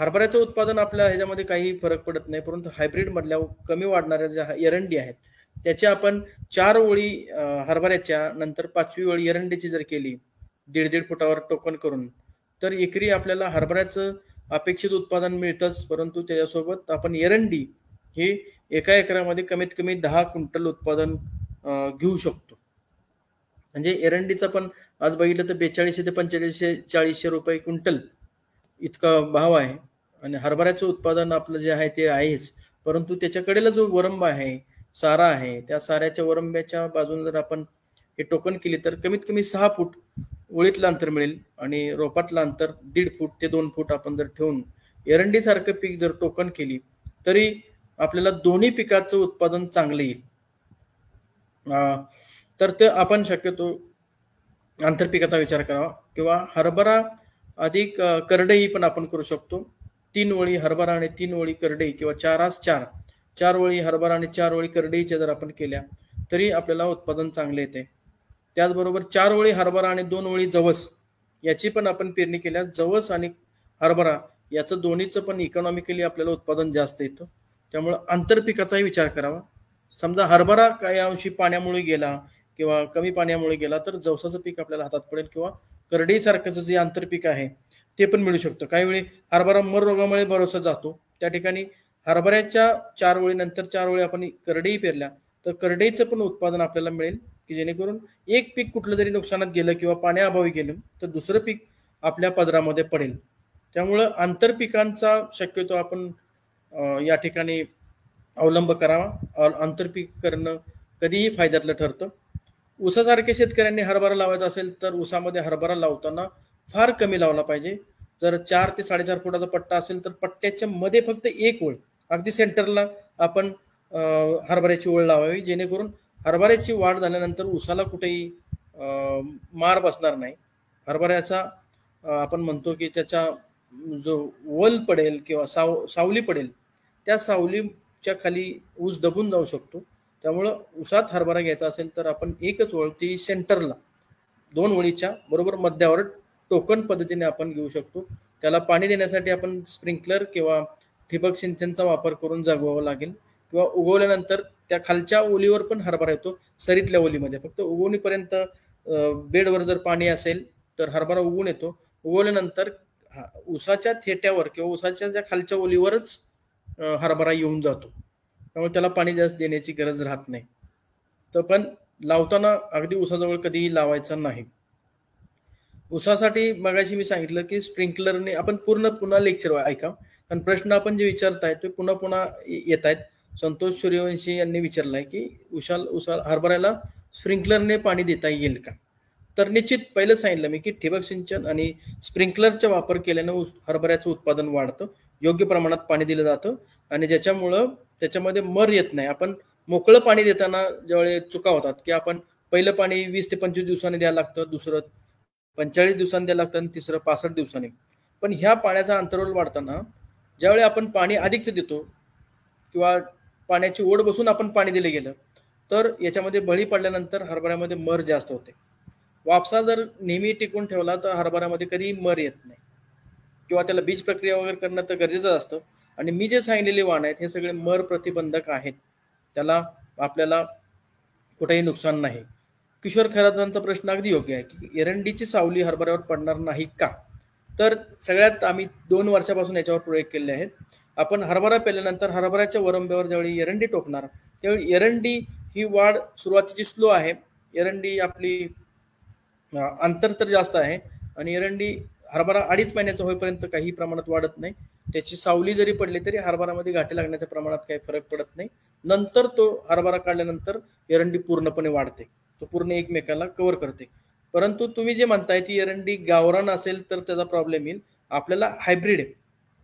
हरभऱ्याचं उत्पादन आपल्या ह्याच्यामध्ये काही फरक पडत नाही परंतु हायब्रिड मधल्या कमी वाढणाऱ्या ज्या एरंडी आहेत त्याच्या आपण चार ओळी हरभऱ्याच्या नंतर पाचवी ओळी एरंडीची जर केली दीड दीड फुटावर टोकन करून तर एकरी आपल्याला हरभऱ्याचं अपेक्षित उत्पादन मिळतंच परंतु त्याच्यासोबत आपण एरंडी हे एका एकरामध्ये कमीत कमी दहा क्विंटल उत्पादन घेऊ शकतो. म्हणजे एरंडीचा पण आज बघितलं तर बेचाळीसशे ते पंचेचाळीसशे चाळीसशे रुपये क्विंटल इतका भाव आहे. आणि हरभऱ्याचं उत्पादन आपलं जे आहे ते आहेच. परंतु त्याच्याकडेला जो वरंब आहे सारा आहे त्या साऱ्याच्या वरंब्याच्या बाजूने जर आपण हे टोकन केली तर कमीत कमी सहा फूट ओळीतलं अंतर मिळेल आणि रोपातलं अंतर दीड फूट ते दोन फूट आपण जर ठेवून एरंडीसारखं पीक जर टोकन केली तरी आपल्याला दोन्ही पिकाचं उत्पादन चांगलं येईल. तर ते आपण शक्यतो आंतरपिकाचा विचार करावा किंवा हरभरा अधिक करडई पण आपण करू शकतो. तीन वळी हरभरा आणि तीन वळी करडई किंवा चारास चार. चार वळी हरभरा आणि चार वळी करडईच्या जर आपण केल्या तरी आपल्याला उत्पादन चांगले येते. त्याचबरोबर चार वळी हरभरा आणि दोन वळी जवस याची पण आपण पेरणी केल्यास जवस आणि हरभरा याचं दोन्हीचं पण इकॉनॉमिकली आपल्याला उत्पादन जास्त येतं. त्यामुळं आंतरपिकाचाही विचार करावा. समजा हरभरा काही अंशी पाण्यामुळे गेला किंवा कमी पाण्यामुळे गेला तर जवसाचं पीक आपल्याला हातात पडेल किंवा करडईसारखंच जे आंतरपीक आहे ते पण मिळू शकतं. काही वेळी हरभरा मर रोगामुळे भरोसा जातो. त्या ठिकाणी हरभऱ्याच्या चार नंतर चार वेळी आपण करडई पेरल्या तर करडईचं पण उत्पादन आपल्याला मिळेल की जेणेकरून एक पीक कुठलं तरी नुकसानात गेलं किंवा पाण्याअभावी गेलं तर दुसरं पीक आपल्या पदरामध्ये पडेल. त्यामुळं आंतरपिकांचा शक्यतो आपण या ठिकाणी अवलंब करावा. आंतरपीक करणं कधीही फायद्यातलं ठरतं. ऊसासारख्या शेतकऱ्यांनी हरभरा लावायचा असेल तर ऊसामध्ये हरभरा लावताना फार कमी लावला पाहिजे. जर चार ते साडेचार फुटाचा पट्टा असेल तर पट्ट्याच्या मध्ये फक्त एक ओळ. अगदी सेंटरला आपण हरभऱ्याची ओळ लावावी जेणेकरून हरभऱ्याची वाढ झाल्यानंतर ऊसाला कुठेही मार बसणार नाही. हरभऱ्याचा आपण म्हणतो की त्याचा जो वल पडेल किंवा साव सावली पडेल त्या सावलीच्या खाली ऊस दबून जाऊ शकतो. त्यामुळं उसात हरभरा घ्यायचा असेल तर आपण एकच ओळ ती सेंटरला दोन ओळीच्या बरोबर मध्यावर टोकन पद्धतीने आपण घेऊ शकतो. त्याला पाणी देण्यासाठी आपण स्प्रिंकलर किंवा ठिबक सिंचनचा वापर करून जगवावा लागेल. किंवा उगवल्यानंतर त्या खालच्या ओलीवर पण हरभरा येतो सरीतल्या ओलीमध्ये. फक्त उगवणीपर्यंत बेडवर जर पाणी असेल तर हरभरा उगवून येतो. उगवल्यानंतर उसाच्या थेट्यावर किंवा उसाच्या ज्या खालच्या ओलीवरच हरभरा येऊन जातो. त्यामुळे त्याला पाणी जास्त देण्याची गरज राहत नाही. तर पण लावताना अगदी उसाजवळ कधीही लावायचं नाही. उसासाठी मगाशी मी सांगितलं की स्प्रिंकलरने आपण पूर्ण पुन्हा लेक्चर ऐका. कारण प्रश्न आपण जे विचारताय ते पुन्हा पुन्हा येत आहेत संतोष सूर्यवंशी यांनी विचारलाय की उशाल उसाल हरभऱ्याला स्प्रिंकलरने पाणी देता येईल का? तर निश्चित पहिलं सांगितलं मी की ठिबक सिंचन आणि स्प्रिंकलरचा वापर केल्यानं उस हरभऱ्याचं उत्पादन वाढतं. योग्य प्रमाणात पाणी दिलं जातं आणि ज्याच्यामुळं त्याच्यामध्ये मर येत नाही. आपण मोकळं पाणी देताना ज्यावेळी चुका होतात की आपण पहिलं पाणी वीस ते पंचवीस दिवसांनी द्यायला लागतं दुसरं पंचेचाळीस दिवसांनी द्यायला लागतं आणि तिसरं पासष्ट दिवसांनी. पण ह्या पाण्याचा अंतरोल वाढताना ज्यावेळी आपण पाणी अधिकच देतो किंवा पाण्याची ओढ बसून आपण पाणी दिलं गेलं तर याच्यामध्ये बळी पडल्यानंतर हरभऱ्यामध्ये मर जास्त होते. वापसा जर नेहमी टिकून ठेवला तर हरभऱ्यामध्ये कधी मर येत नाही. किंवा त्याला बीज प्रक्रिया वगैरे करणं तर गरजेचं असतं. आणि मी जे सांगितलेले वाण आहेत हे सगळे मर प्रतिबंधक आहेत. त्याला आपल्याला कुठेही नुकसान नाही. किशोर खरातांचा प्रश्न अगदी योग्य आहे की एरंडीची सावली हरभऱ्यावर पडणार नाही का? तर सगळ्यात आम्ही दोन वर्षापासून याच्यावर प्रयोग केले आहेत. आपण हरभरा पेल्यानंतर हरभऱ्याच्या वरंब्यावर ज्यावेळी एरंडी टोकणार त्यावेळी एरंडी ही वाढ सुरुवातीची स्लो आहे. एरंडी आपली अंतर तर जास्त आहे आणि एरंडी हरभरा अडीच महिन्याचा होईपर्यंत काही प्रमाणात वाढत नाही. त्याची सावली जरी पडली तरी हरभरामध्ये घाटे लागण्याच्या प्रमाणात काही फरक पडत नाही. नंतर तो हरभरा काढल्यानंतर एरंडी पूर्णपणे वाढते. तो पूर्ण एकमेकाला कव्हर करते. परंतु तुम्ही जे म्हणताय ती एरंडी गावरान असेल तर त्याचा प्रॉब्लेम येईल. आपल्याला हायब्रिड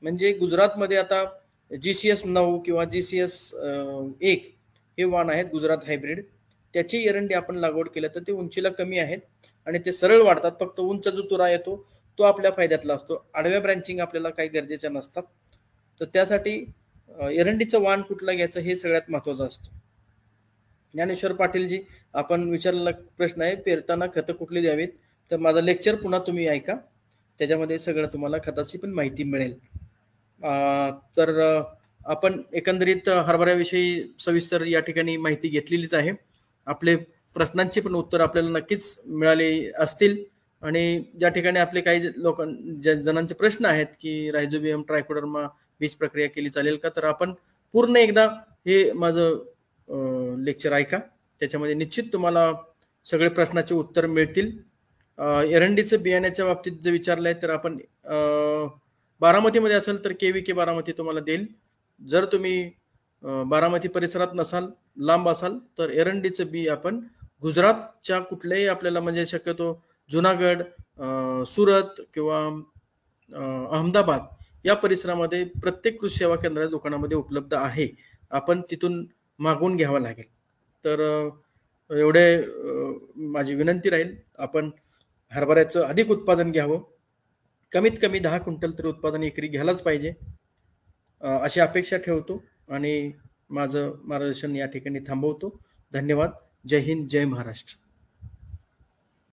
म्हणजे गुजरातमध्ये आता जी सी एस नऊ किंवा जी सी एस एक हे वाण आहेत गुजरात हायब्रिड त्याची एरंडी आपण लागवड केल्या तर ते उंचीला कमी आहेत आणि ते सरळ वाढतात. फक्त उंच जो तुरा येतो तो आपल्या फायद्यातला असतो. आडव्या ब्रँचिंग आपल्याला काही गरजेच्या नसतात. तर त्यासाठी एरंडीचं वाण कुठला घ्यायचं हे सगळ्यात महत्वाचं असतं. ज्ञानेश्वर पाटीलजी आपण विचारलेला प्रश्न आहे पेरताना खतं कुठली द्यावीत? तर माझा लेक्चर पुन्हा तुम्ही ऐका. त्याच्यामध्ये सगळं तुम्हाला खताची पण माहिती मिळेल. तर आपण एकंदरीत हरभऱ्याविषयी सविस्तर या ठिकाणी माहिती घेतलेलीच आहे. आपले प्रश्नांची पण उत्तर आपल्याला नक्कीच मिळाली असतील. आणि ज्या ठिकाणी आपले काही लोक ज्या जणांचे प्रश्न आहेत की रायझोबियम ट्रायकोडर्मा बीज प्रक्रिया केली चालेल का तर आपण पूर्ण एकदा हे माझं लेक्चर ऐका. त्याच्यामध्ये निश्चित तुम्हाला सगळे प्रश्नाचे उत्तर मिळतील. एरंडीचं बियाण्याच्या बाबतीत जर विचारलंय तर आपण बारामतीमध्ये असेल तर के व्ही के बारामती तुम्हाला देईल. जर तुम्ही बारामती परिसरात नसाल लांब असाल तर एरंडीचं बी आपण गुजरातच्या कुठल्याही आपल्याला म्हणजे शक्यतो जुनागड सुरत किंवा अहमदाबाद या परिसरामध्ये प्रत्येक कृषी सेवा केंद्राच्या दुकानामध्ये उपलब्ध आहे. आपण तिथून मागून घ्यावं लागेल. तर एवढे माझी विनंती राहील. आपण हरभऱ्याचं अधिक उत्पादन घ्यावं. कमीत कमी दहा क्विंटल तरी उत्पादन एकरी घ्यायलाच पाहिजे. अशी अपेक्षा ठेवतो आणि माझं मार्गदर्शन या ठिकाणी थांबवतो. धन्यवाद. जय हिंद जय महाराष्ट्र.